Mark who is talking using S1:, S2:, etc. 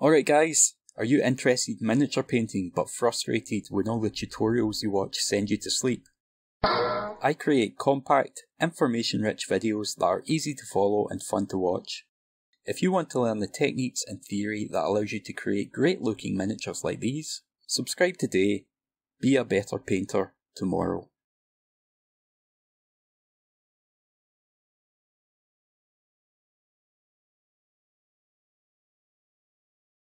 S1: Alright guys, are you interested in miniature painting but frustrated when all the tutorials you watch send you to sleep? I create compact, information rich videos that are easy to follow and fun to watch. If you want to learn the techniques and theory that allows you to create great looking miniatures like these, subscribe today, be a better painter tomorrow.